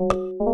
Música